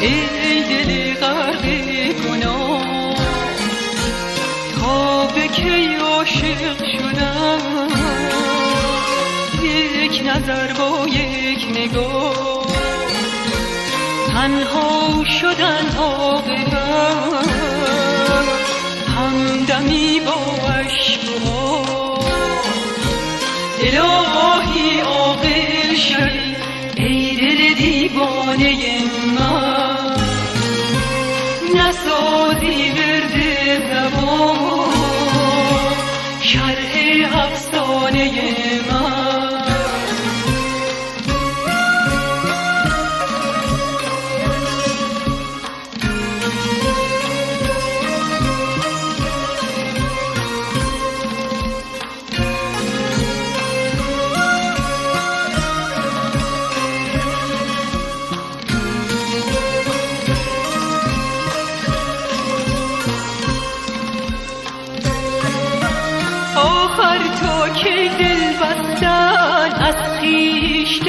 ای دل غرق گناه تا به کی عاشق شدم یک نظر با یک نگاه تنها شدن عاقبت همدمی با عشقها الهی عاقل شوی ای دل دیوانه من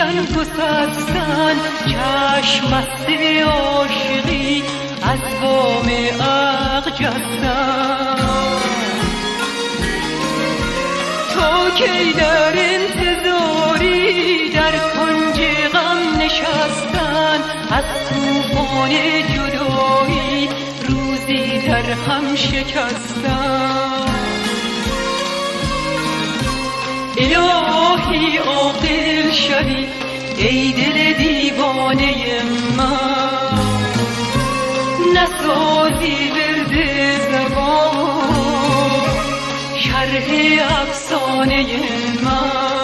خیشتن گسستن چشم مست عاشقی از وام عق تا کی در انتظاری در کنج غم نشستن از توفان جدایی روزی در هم شکستن الهی عاقل شوی ای دل دیوانه من نسازی ورد زبان شرح افسانه من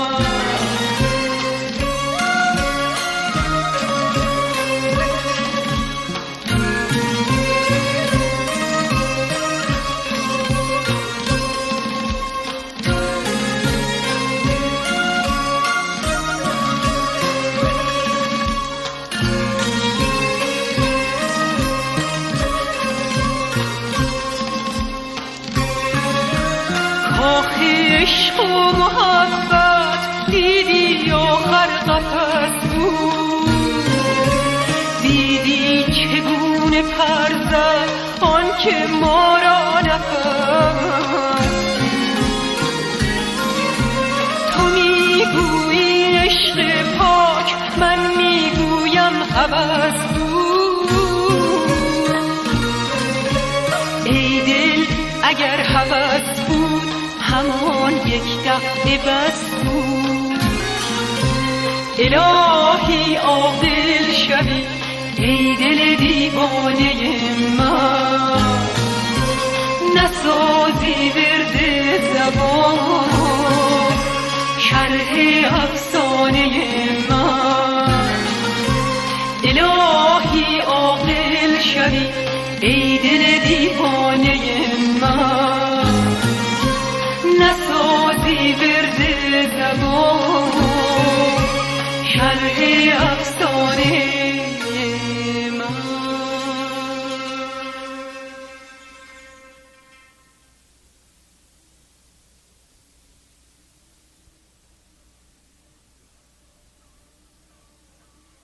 قفص بود. دیدی چگونه پر زد آن که ما را نفس. تو می‌گویی عشق پاک من می‌گویم هوس بود. ای دل اگر هوس بود همان یک دفعه بس بود. الهی عاقل شوی ای دل دیوانه من نسازی ورد زبان شرح افسانه من الهی عاقل شوی ای دل دیوانه ورد زبان شرح افسانه